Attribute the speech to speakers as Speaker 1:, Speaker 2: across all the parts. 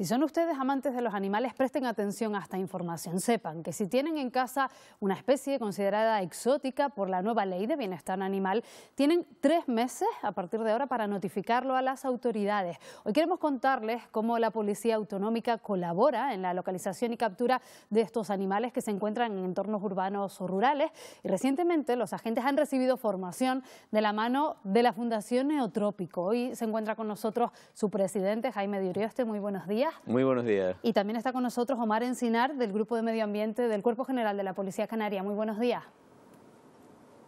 Speaker 1: Si son ustedes amantes de los animales, presten atención a esta información. Sepan que si tienen en casa una especie considerada exótica por la nueva ley de bienestar animal, tienen tres meses a partir de ahora para notificarlo a las autoridades. Hoy queremos contarles cómo la Policía Autonómica colabora en la localización y captura de estos animales que se encuentran en entornos urbanos o rurales. Y recientemente los agentes han recibido formación de la mano de la Fundación Neotrópico. Hoy se encuentra con nosotros su presidente, Jaime Diurioste. Muy buenos días.
Speaker 2: Muy buenos días.
Speaker 1: Y también está con nosotros Omar Encinar, del Grupo de Medio Ambiente del Cuerpo General de la Policía Canaria. Muy buenos días.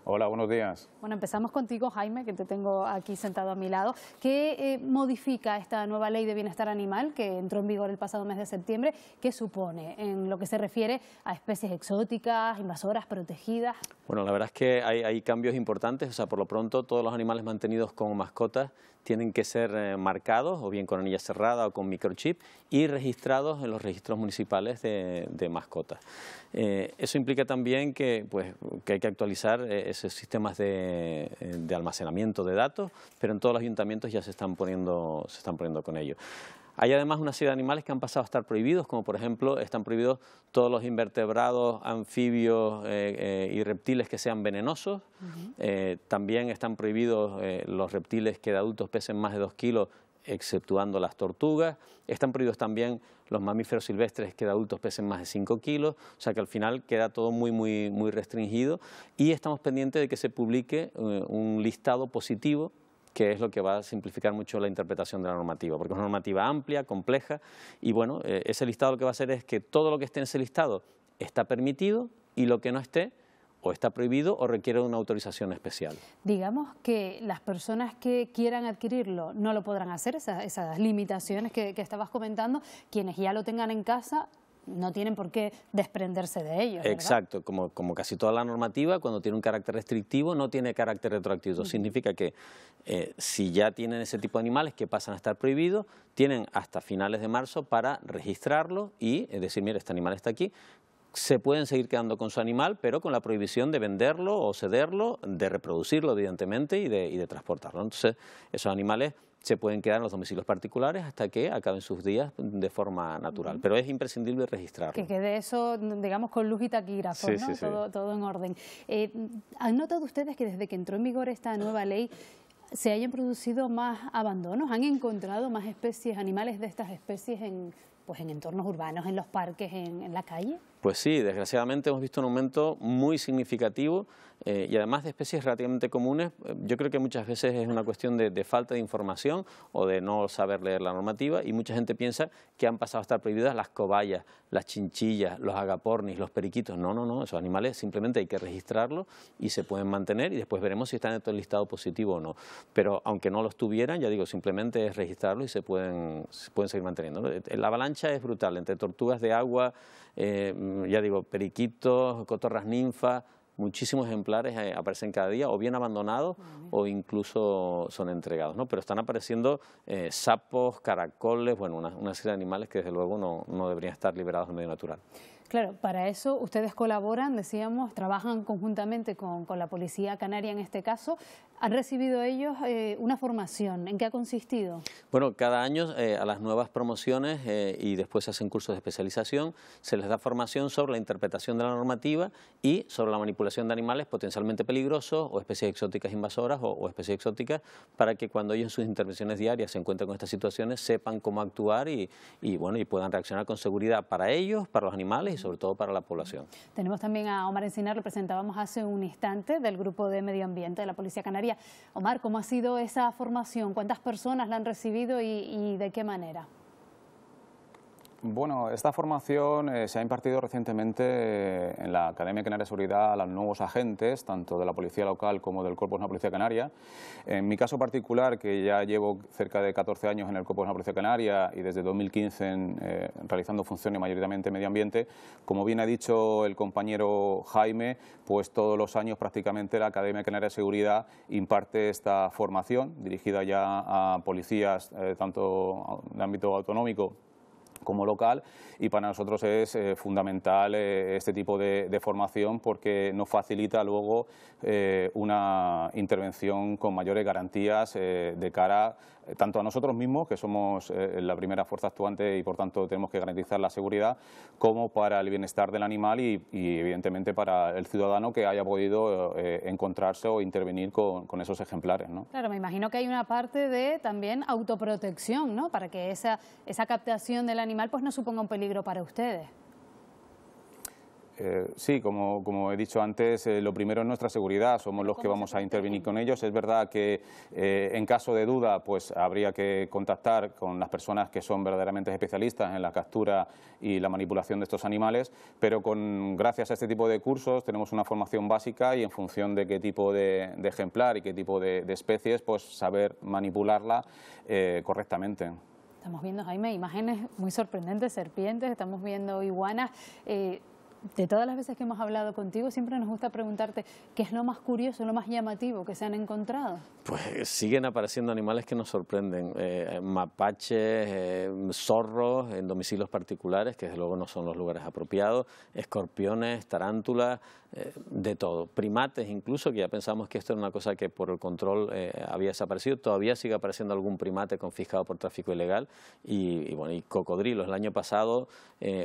Speaker 3: Hola, buenos días.
Speaker 1: Bueno, empezamos contigo, Jaime, que te tengo aquí sentado a mi lado. ¿Qué eh, modifica esta nueva ley de bienestar animal que entró en vigor el pasado mes de septiembre? ¿Qué supone en lo que se refiere a especies exóticas, invasoras, protegidas?
Speaker 2: Bueno, la verdad es que hay, cambios importantes. O sea, por lo pronto, todos los animales mantenidos como mascotas tienen que ser eh, marcados, o bien con anilla cerrada o con microchip, y registrados en los registros municipales de, mascotas. Eh, eso implica también que, pues, que hay que actualizar esos sistemas de, almacenamiento de datos, pero en todos los ayuntamientos ya se están poniendo, se están poniendo con ello. Hay además una serie de animales que han pasado a estar prohibidos, como por ejemplo están prohibidos todos los invertebrados, anfibios eh, eh, y reptiles que sean venenosos. Eh, también están prohibidos los reptiles que de adultos pesen más de 2 kilos exceptuando las tortugas. Están prohibidos también los mamíferos silvestres que de adultos pesen más de 5 kilos, o sea que al final queda todo muy, muy, muy restringido. Y estamos pendientes de que se publique eh, un listado positivo que es lo que va a simplificar mucho la interpretación de la normativa, porque es una normativa amplia, compleja, y bueno, eh, ese listado lo que va a hacer es que todo lo que esté en ese listado está permitido y lo que no esté o está prohibido o requiere una autorización especial.
Speaker 1: Digamos que las personas que quieran adquirirlo no lo podrán hacer, esas, limitaciones que, estabas comentando, quienes ya lo tengan en casa no tienen por qué desprenderse de ello.
Speaker 2: Exacto, como, como, casi toda la normativa, cuando tiene un carácter restrictivo, no tiene carácter retroactivo. Eso significa que eh, si ya tienen ese tipo de animales que pasan a estar prohibidos, tienen hasta finales de marzo para registrarlo y decir, mire, este animal está aquí, se pueden seguir quedando con su animal, pero con la prohibición de venderlo o cederlo, de reproducirlo, evidentemente, y de, transportarlo. Entonces, esos animales se pueden quedar en los domicilios particulares hasta que acaben sus días de forma natural. Pero es imprescindible registrarlo.
Speaker 1: Que quede eso, digamos, con luz y taquígrafo, ¿no? todo, en orden. Eh, ¿Han notado ustedes que desde que entró en vigor esta nueva ley se hayan producido más abandonos? ¿Han encontrado más especies, animales de estas especies en, pues, en entornos urbanos, en los parques, en la calle?
Speaker 2: Pues sí, desgraciadamente hemos visto un aumento muy significativo eh, y además de especies relativamente comunes, eh, yo creo que muchas veces es una cuestión de, falta de información o de no saber leer la normativa y mucha gente piensa que han pasado a estar prohibidas las cobayas, las chinchillas, los agapornis, los periquitos. No, no, no, esos animales simplemente hay que registrarlos y se pueden mantener y después veremos si están en el listado positivo o no. Pero aunque no los tuvieran, ya digo, simplemente es registrarlos y se pueden, pueden seguir manteniendo. La avalancha es brutal, entre tortugas de agua, eh, ya digo, periquitos, cotorras ninfas, muchísimos ejemplares eh, aparecen cada día, o bien abandonados o incluso son entregados, ¿no? Pero están apareciendo eh, sapos, caracoles, bueno, una, una, serie de animales que desde luego no, no deberían estar liberados en medio natural.
Speaker 1: Claro, para eso ustedes colaboran, decíamos, trabajan conjuntamente con, la Policía Canaria en este caso. ¿Han recibido ellos eh, una formación? ¿En qué ha consistido?
Speaker 2: Bueno, cada año eh, a las nuevas promociones eh, y después hacen cursos de especialización, se les da formación sobre la interpretación de la normativa y sobre la manipulación de animales potencialmente peligrosos o especies exóticas invasoras o, especies exóticas para que cuando ellos en sus intervenciones diarias se encuentren con estas situaciones sepan cómo actuar y, y, bueno, y puedan reaccionar con seguridad para ellos, para los animales sobre todo para la población.
Speaker 1: Tenemos también a Omar Encinar, lo presentábamos hace un instante, del Grupo de Medio Ambiente de la Policía Canaria. Omar, ¿cómo ha sido esa formación? ¿Cuántas personas la han recibido y de qué manera?
Speaker 3: Bueno, esta formación eh, se ha impartido recientemente eh, en la Academia Canaria de Seguridad a los nuevos agentes, tanto de la Policía Local como del Cuerpo de la Policía Canaria. En mi caso particular, que ya llevo cerca de 14 años en el Cuerpo de la Policía Canaria y desde 2015 eh, realizando funciones mayoritariamente medio ambiente, como bien ha dicho el compañero Jaime, pues todos los años prácticamente la Academia Canaria de Seguridad imparte esta formación dirigida ya a policías tanto de ámbito autonómico como local y para nosotros es eh, fundamental eh, este tipo de, formación porque nos facilita luego eh, una intervención con mayores garantías de cara tanto a nosotros mismos, que somos eh, la primera fuerza actuante y por tanto tenemos que garantizar la seguridad, como para el bienestar del animal y, evidentemente para el ciudadano que haya podido eh, encontrarse o intervenir con, esos ejemplares. ¿no?
Speaker 1: Claro, me imagino que hay una parte de también autoprotección, ¿no? Para que esa, esa captación del animal pues no suponga un peligro para ustedes.
Speaker 3: Eh, sí, como, como, he dicho antes, eh, lo primero es nuestra seguridad, somos los que vamos a intervenir con ellos. Es verdad que eh, en caso de duda, pues habría que contactar con las personas que son verdaderamente especialistas en la captura y la manipulación de estos animales, pero con, gracias a este tipo de cursos tenemos una formación básica y en función de qué tipo de, ejemplar y qué tipo de, especies, pues saber manipularla correctamente.
Speaker 1: Estamos viendo, Jaime, imágenes muy sorprendentes, serpientes, estamos viendo iguanas de todas las veces que hemos hablado contigo, siempre nos gusta preguntarte qué es lo más curioso, lo más llamativo que se han encontrado.
Speaker 2: Pues siguen apareciendo animales que nos sorprenden, eh, mapaches, eh, zorros en domicilios particulares, que desde luego no son los lugares apropiados, escorpiones, tarántulas, eh, de todo, primates incluso, que ya pensamos que esto era una cosa que por el control había desaparecido, todavía sigue apareciendo algún primate confiscado por tráfico ilegal y, bueno, y cocodrilos. El año pasado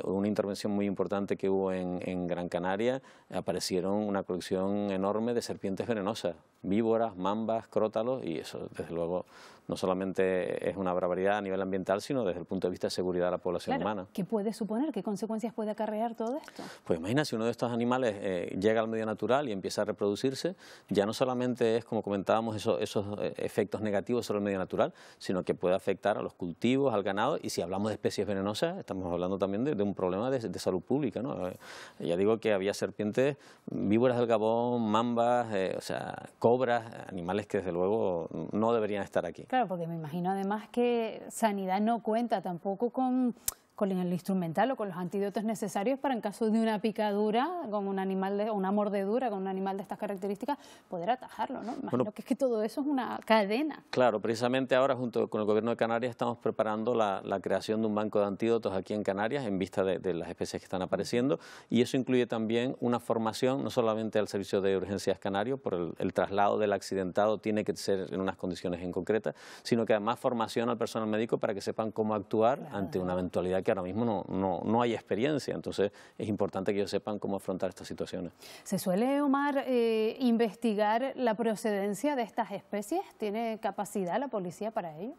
Speaker 2: una intervención muy importante que hubo en, en Gran Canaria, aparecieron una colección enorme de serpientes venenosas, víboras, mambas, crótalos y eso desde luego no solamente es una barbaridad a nivel ambiental, sino desde el punto de vista de seguridad de la población humana.
Speaker 1: ¿Qué puede suponer? ¿Qué consecuencias puede acarrear todo esto?
Speaker 2: Pues imagina si uno de estos animales eh, llega al medio natural y empieza a reproducirse, ya no solamente es, como comentábamos, esos, esos eh, efectos negativos sobre el medio natural, sino que puede afectar a los cultivos, al ganado, y si hablamos de especies venenosas, estamos hablando también de, un problema de, salud pública. ¿no? Eh, ya digo que había serpientes, víboras del Gabón, mambas, o sea, cobras, animales que desde luego no deberían estar aquí.
Speaker 1: Claro, porque me imagino además que Sanidad no cuenta tampoco con con el instrumental o con los antídotos necesarios para en caso de una picadura con un animal de, una mordedura con un animal de estas características poder atajarlo, ¿no? Imagino que es que todo eso es una cadena.
Speaker 2: Claro, precisamente ahora junto con el gobierno de Canarias estamos preparando la, creación de un banco de antídotos aquí en Canarias en vista de, las especies que están apareciendo y eso incluye también una formación no solamente al servicio de urgencias canario por el, traslado del accidentado tiene que ser en unas condiciones en concretas, sino que además formación al personal médico para que sepan cómo actuar ante una eventualidad ahora mismo no, no, no, hay experiencia. Entonces es importante que ellos sepan cómo afrontar estas situaciones.
Speaker 1: ¿Se suele, Omar, eh, investigar la procedencia de estas especies? ¿Tiene capacidad la policía para ello?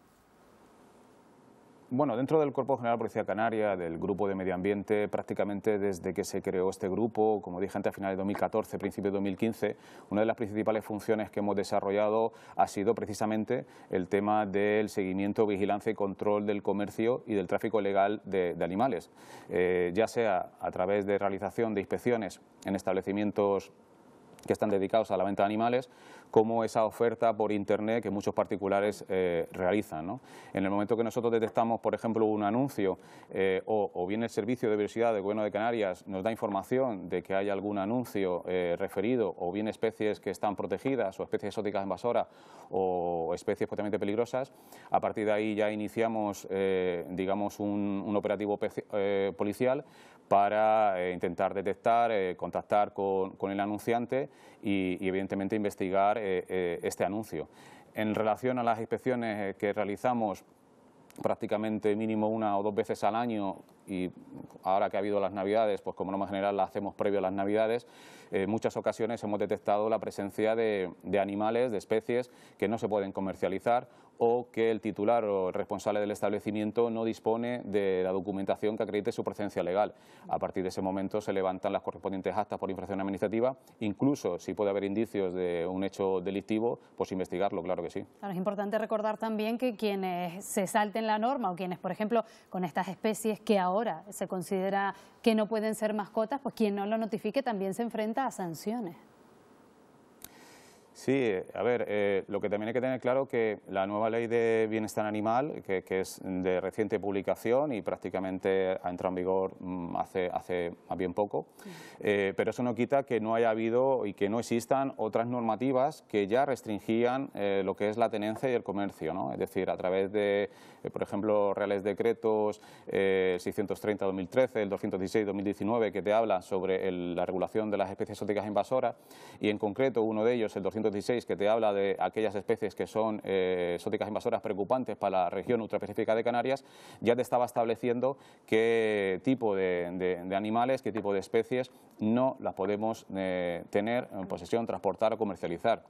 Speaker 3: Bueno, dentro del Cuerpo General de Policía Canaria, del Grupo de Medio Ambiente, prácticamente desde que se creó este grupo, como dije antes, a finales de 2014, principios de 2015, una de las principales funciones que hemos desarrollado ha sido precisamente el tema del seguimiento, vigilancia y control del comercio y del tráfico legal de, animales, eh, ya sea a través de realización de inspecciones en establecimientos que están dedicados a la venta de animales, como esa oferta por Internet que muchos particulares eh, realizan. En el momento que nosotros detectamos, por ejemplo, un anuncio eh, o, bien el Servicio de Diversidad del Gobierno de Canarias nos da información de que hay algún anuncio eh, referido o bien especies que están protegidas o especies exóticas invasoras o especies potencialmente peligrosas, a partir de ahí ya iniciamos, digamos, un operativo policial para intentar detectar, contactar con, el anunciante y, evidentemente investigar este anuncio. En relación a las inspecciones que realizamos prácticamente mínimo una o dos veces al año y ahora que ha habido las Navidades, pues como norma general la hacemos previo a las Navidades, en muchas ocasiones hemos detectado la presencia de animales, de especies que no se pueden comercializar o que el titular o responsable del establecimiento no dispone de la documentación que acredite su presencia legal. A partir de ese momento se levantan las correspondientes actas por infracción administrativa, incluso si puede haber indicios de un hecho delictivo, pues investigarlo, claro que sí.
Speaker 1: es importante recordar también que quienes se salten la norma o quienes, por ejemplo, con estas especies que ahora se considera que no pueden ser mascotas, pues quien no lo notifique también se enfrenta a sanciones.
Speaker 3: Sí, a ver, eh, lo que también hay que tener claro que la nueva ley de bienestar animal, que, es de reciente publicación y prácticamente ha entrado en vigor mm, hace, hace bien poco, eh, pero eso no quita que no haya habido y que no existan otras normativas que ya restringían eh, lo que es la tenencia y el comercio, ¿no? Es decir, a través de, por ejemplo, reales decretos 630-2013, el 216-2019, que te hablan sobre la regulación de las especies exóticas invasoras y en concreto uno de ellos, el 216 116 que te habla de aquellas especies que son eh, exóticas invasoras preocupantes para la región ultraperiférica de Canarias, ya te estaba estableciendo qué tipo de, animales, qué tipo de especies no las podemos eh, tener en posesión, transportar o comercializar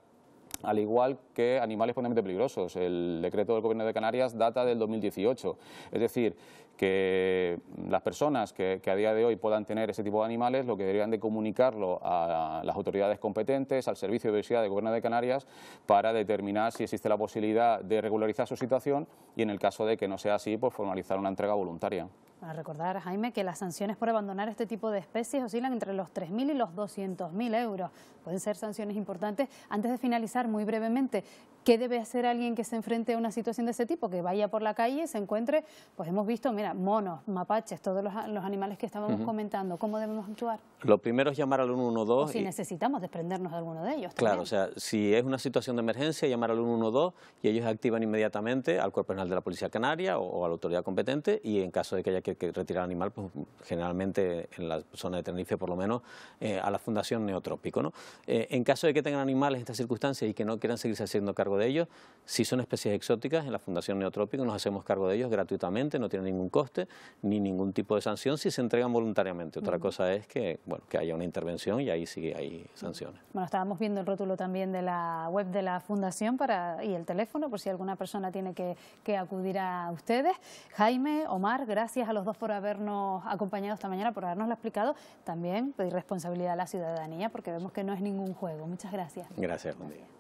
Speaker 3: al igual que animales potencialmente peligrosos. El decreto del Gobierno de Canarias data del 2018. Es decir, que las personas que, a día de hoy puedan tener ese tipo de animales lo que deberían de comunicarlo a las autoridades competentes, al Servicio de Biodiversidad del Gobierno de Canarias, para determinar si existe la posibilidad de regularizar su situación y en el caso de que no sea así, pues formalizar una entrega voluntaria.
Speaker 1: Para recordar, Jaime, que las sanciones por abandonar este tipo de especies oscilan entre los 3.000 y los 200.000 euros. Pueden ser sanciones importantes. Antes de finalizar, muy brevemente, ¿qué debe hacer alguien que se enfrente a una situación de ese tipo? Que vaya por la calle, se encuentre, pues hemos visto, mira, monos, mapaches, todos los, animales que estábamos comentando. ¿Cómo debemos actuar?
Speaker 2: Lo primero es llamar al 112.
Speaker 1: O si necesitamos desprendernos de alguno de ellos.
Speaker 2: Claro, o sea, si es una situación de emergencia, llamar al 112 y ellos activan inmediatamente al Cuerpo Penal de la Policía Canaria o, a la autoridad competente y en caso de que haya que, retirar el animal, pues generalmente en la zona de Tenerife por lo menos, eh, a la Fundación Neotrópico. ¿no? Eh, en caso de que tengan animales en estas circunstancias y que no quieran seguirse haciendo cargo de ellos, si son especies exóticas, en la Fundación Neotrópico nos hacemos cargo de ellos gratuitamente, no tienen ningún coste ni ningún tipo de sanción si se entregan voluntariamente. Otra cosa es que, bueno, que haya una intervención y ahí sí hay sanciones.
Speaker 1: Bueno, estábamos viendo el rótulo también de la web de la Fundación para, y el teléfono por si alguna persona tiene que, que acudir a ustedes. Jaime, Omar, gracias a los dos por habernos acompañado esta mañana, por habernos explicado. También pedir responsabilidad a la ciudadanía porque vemos que no es ningún juego. Muchas gracias.
Speaker 2: Gracias, buen día.